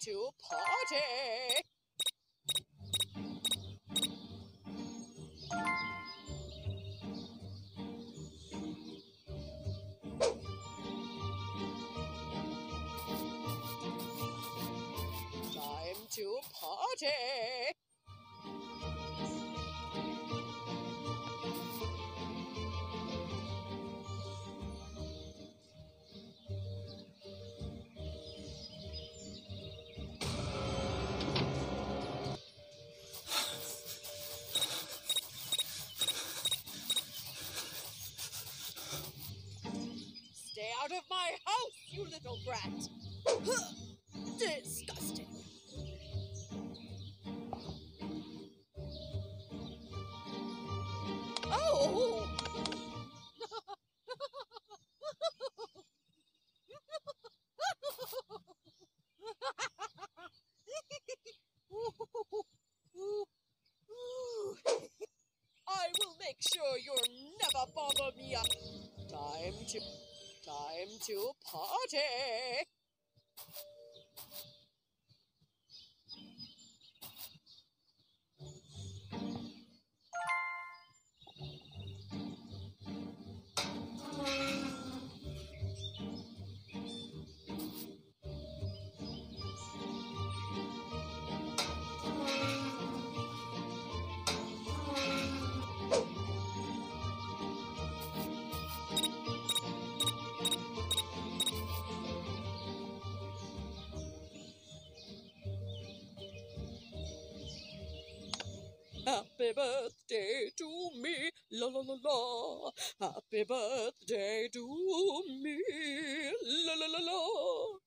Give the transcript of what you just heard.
to party! Time to party! You little brat! Disgusting! Oh! I will make sure you'll never bother me. Time to time to party. Happy birthday to me, la la la la. Happy birthday to me, la la la la.